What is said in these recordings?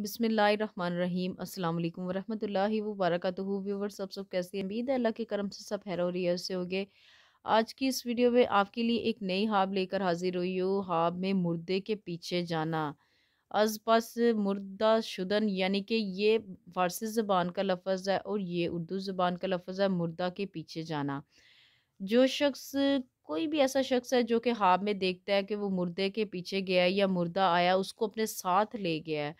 अस्सलाम वालेकुम वरहमतुल्लाहि वबरकातुहू व्यूवर्स सब सब कैसे उम्मीद है अल्लाह के करम से सब हैरो रियर से होंगे। आज की इस वीडियो में आपके लिए एक नई हाब लेकर हाजिर हुई हूँ, हाब में मुर्दे के पीछे जाना। अज पास मुर्दा शुदन, यानी कि ये फारसी ज़बान का लफज है और ये उर्दू ज़बान का लफज है, मुर्दा के पीछे जाना। जो शख्स, कोई भी ऐसा शख्स है जो कि हाब में देखता है कि वो मुर्दे के पीछे गया है या मुर्दा आया, उसको अपने साथ ले गया है।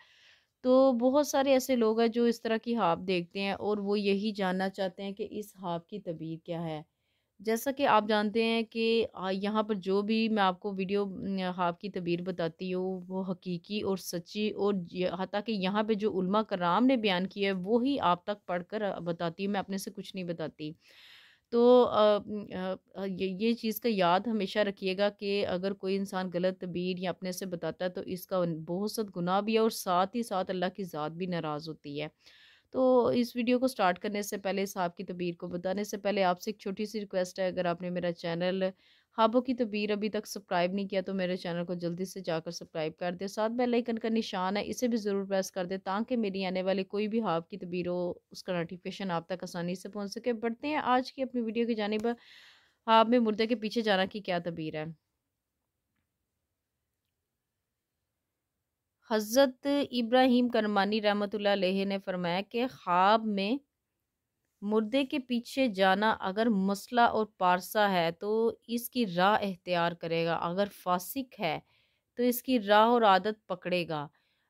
तो बहुत सारे ऐसे लोग हैं जो इस तरह की हाब देखते हैं और वो यही जानना चाहते हैं कि इस हाब की तबीर क्या है। जैसा कि आप जानते हैं कि यहाँ पर जो भी मैं आपको वीडियो हाब की तबीर बताती हूँ, वो हकीकी और सच्ची और हती कि यहाँ पे जो उल्मा कराम ने बयान किया है, वो ही आप तक पढ़कर बताती हूँ, मैं अपने से कुछ नहीं बताती। तो ये ये चीज़ का याद हमेशा रखिएगा कि अगर कोई इंसान गलत तबीर या अपने से बताता है तो इसका बहुत सद गुनाह भी है और साथ ही साथ अल्लाह की ज़ात भी नाराज़ होती है। तो इस वीडियो को स्टार्ट करने से पहले, इस आपकी तबीर को बताने से पहले, आपसे एक छोटी सी रिक्वेस्ट है, अगर आपने मेरा चैनल ख्वाबों की तबीर अभी तक सब्सक्राइब नहीं किया तो मेरे चैनल को जल्दी से जाकर सब्सक्राइब कर दे। साथ बेल आइकन का निशान है, इसे भी ज़रूर प्रेस कर दे ताकि मेरी आने वाली कोई भी हाब की तबीर हो, उसका नोटिफिकेशन आप तक आसानी से पहुँच सके। बढ़ते हैं आज की अपनी वीडियो की जानी पर हाब में मुर्दे के पीछे जाना की क्या तबीर है? हज़रत इब्राहिम करमानी रहमत ने फरमाया कि ख्वाब में मुर्दे के पीछे जाना अगर मसला और पारसा है तो इसकी राह एख्तियार करेगा। अगर फासिक है तो इसकी राह और आदत पकड़ेगा।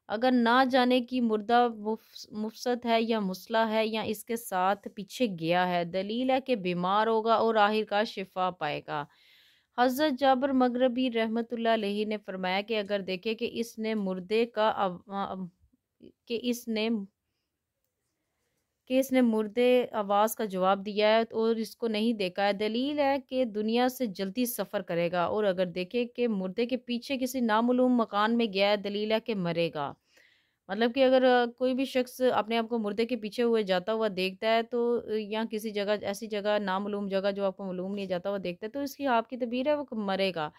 अगर ना जाने की मुर्दा मुफसत है या मसला है या इसके साथ पीछे गया है, दलील है कि बीमार होगा और आखिरकार शिफा पाएगा। हज़रत जाबर मगरबी रहमत ने फरमाया कि अगर देखे कि इसने मुर्दे का कि इसने कि इसने मुर्दे आवाज़ का जवाब दिया है और इसको नहीं देखा है। दलील है कि दुनिया से जल्दी सफ़र करेगा और अगर देखे कि मुर्दे के पीछे किसी नामूम मकान में गया है, दलील है कि मरेगा। मतलब कि अगर कोई भी शख्स अपने आप को मुर्दे के पीछे हुए जाता हुआ देखता है तो या किसी जगह, ऐसी जगह नामूम जगह जो आपको मालूम नहीं जाता हुआ देखता है तो इसकी आपकी तबीर है वो मरेगा।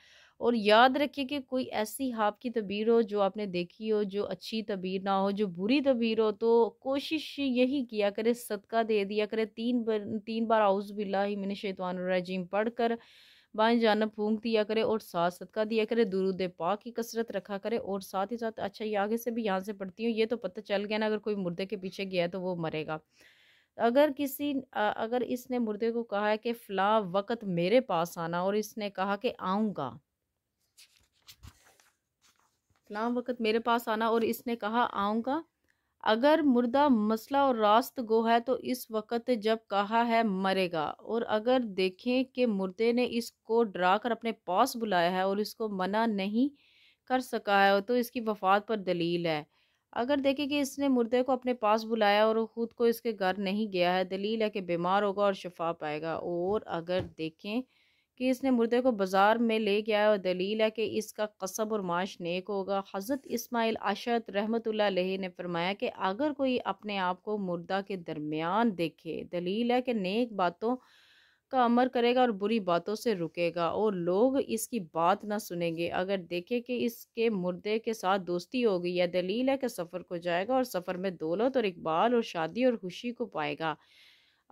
और याद रखिए कि कोई ऐसी हाफ़ की तबीर हो जो आपने देखी हो, जो अच्छी तबीर ना हो, जो बुरी तबीर हो तो कोशिश यही किया करे, सदका दे दिया करे। तीन बार तीन बार आउज़ बिल्ला ही मैंने शैतान रजीम पढ़ कर बाएँ जानब फूंक दिया करे और साथ सदका दिया करे, दुरुद पाक की कसरत रखा करे और साथ ही साथ अच्छा ये आगे से भी यहाँ से पढ़ती हूँ, ये तो पता चल गया ना, अगर कोई मुर्दे के पीछे गया तो वो मरेगा। अगर किसी अगर इसने मुर्दे को कहा है कि फ़लाँ वक़्त मेरे पास आना और इसने कहा कि, आऊँगा। फलां वक़्त मेरे पास आना और इसने कहा, आऊँगा। अगर मुर्दा मसला और रास्त गो है तो इस वक़्त जब कहा है मरेगा। और अगर देखें कि मुर्दे ने इसको डरा कर अपने पास बुलाया है और इसको मना नहीं कर सका है तो इसकी वफात पर दलील है। अगर देखें कि इसने मुर्दे को अपने पास बुलाया और ख़ुद को इसके घर नहीं गया है, दलील है कि बीमार होगा और शफा पाएगा। और अगर देखें कि इसने मुर्दे को बाज़ार में ले गया और दलील है कि इसका कसब और माश नेक होगा। हज़रत इस्माइल अशद रहमत ने फरमाया कि अगर कोई अपने आप को मुर्दा के दरमियान देखे, दलील है कि नेक बातों का अमर करेगा और बुरी बातों से रुकेगा और लोग इसकी बात ना सुनेंगे। अगर देखे कि इसके मुर्दे के साथ दोस्ती होगी या दलील है कि सफ़र को जाएगा और सफ़र में दौलत और इकबाल और शादी और खुशी को पाएगा।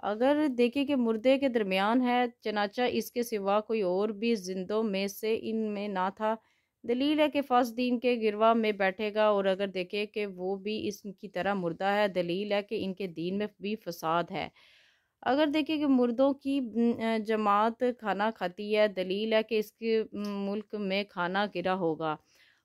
अगर देखें कि मुर्दे के दरमियान है, चनाचा इसके सिवा कोई और भी जिंदों में से इन में ना था। दलील है कि दीन के गिरवा में बैठेगा और अगर देखे कि वो भी इसकी तरह मुर्दा है, दलील है कि इनके दीन में भी फसाद है। अगर देखें कि मुर्दों की जमात खाना खाती है, दलील है कि इसके मुल्क में खाना गिरा होगा।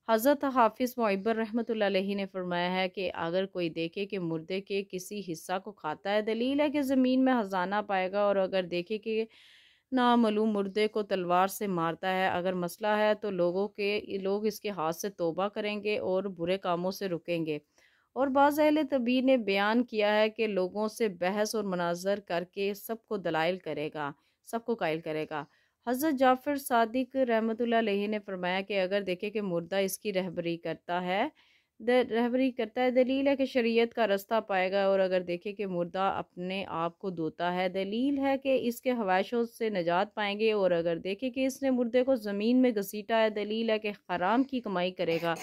हज़रत हाफिज़ मुबर रहमत ने फरमाया है कि अगर कोई देखे कि मुर्दे के किसी हिस्सा को खाता है, दलील है कि ज़मीन में हजाना पाएगा और अगर देखे कि नामलूम मुर्दे को तलवार से मारता है, अगर मसला है तो लोगों के, लोग इसके हाथ से तोबा करेंगे और बुरे कामों से रुकेंगे। और बाज़ अहल तबीर ने बयान किया है कि लोगों से बहस और मनाजर करके सबको दलाइल करेगा, सबको कायल करेगा। हज़रत जाफ़र सादिक रहमत ने फरमाया कि अगर देखे कि मुर्दा इसकी रहबरी करता है रहबरी करता है, दलील है कि शरीयत का रास्ता पाएगा और अगर देखे कि मुर्दा अपने आप को धोता है, दलील है कि इसके हवाशों से निजात पाएँगे और अगर देखे कि इसने मुर्दे को ज़मीन में घसीटा है, दलील है कि हराम की कमाई करेगा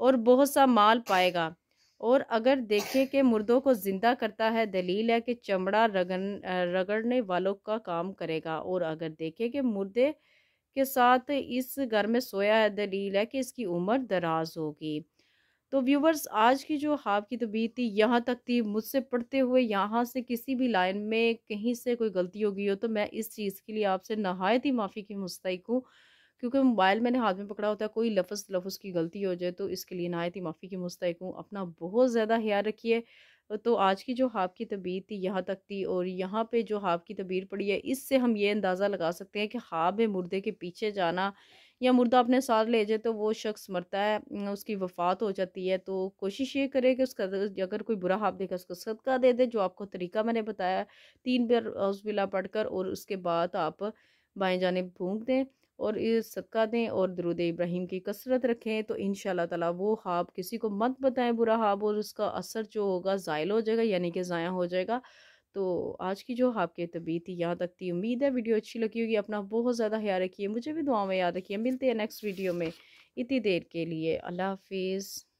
और बहुत सा माल पाएगा। और अगर देखें कि मुर्दों को ज़िंदा करता है, दलील है कि चमड़ा रगन रगड़ने वालों का काम करेगा। और अगर देखें कि मुर्दे के साथ इस घर में सोया है, दलील है कि इसकी उम्र दराज होगी। तो व्यूवर्स, आज की जो हाफ़ की तबीयत थी, यहाँ तक थी। मुझसे पढ़ते हुए यहाँ से किसी भी लाइन में कहीं से कोई गलती हो गई हो तो मैं इस चीज़ के लिए आपसे नहायत ही माफ़ी की मुस्तक हूँ। क्योंकि मोबाइल मैंने हाथ में पकड़ा होता है, कोई लफ्ज़ लफ्ज़ की गलती हो जाए तो इसके लिए नहायत ही माफ़ी की मुस्तक हूँ। अपना बहुत ज़्यादा ख्याल रखिए। तो आज की जो हाफ़ की तबीयत थी, यहाँ तक थी और यहाँ पे जो हाफ़ की तबीर पड़ी है, इससे हम ये अंदाज़ा लगा सकते हैं कि हाफ़ में मुर्दे के पीछे जाना या मुर्दा अपने साथ ले जाए तो वो शख्स मरता है उसकी वफ़ात हो जाती है। तो कोशिश ये करे कि उसका अगर कोई बुरा हाफ़ देखा, उसको सदका दे दे, जो आपको तरीका मैंने बताया, तीन बार उसबिला पढ़कर और उसके बाद आप बाएँ जाने भूख दें। और इस सदका दें और दरुद इब्राहिम की कसरत रखें तो इन ताला वो हाब किसी को मत बताएँ बुरा हाब और उसका असर जो होगा ज़ायल हो जाएगा, यानी कि ज़ाया हो जाएगा। तो आज की जो आपके तबीयत थी, यहाँ तक थी। उम्मीद है वीडियो अच्छी लगी होगी, अपना बहुत ज़्यादा ख्याल रखिए। मुझे भी दुआ में याद रखिए। मिलते हैं नेक्स्ट वीडियो में इतनी देर के लिए। अल्लाह हाफिज़।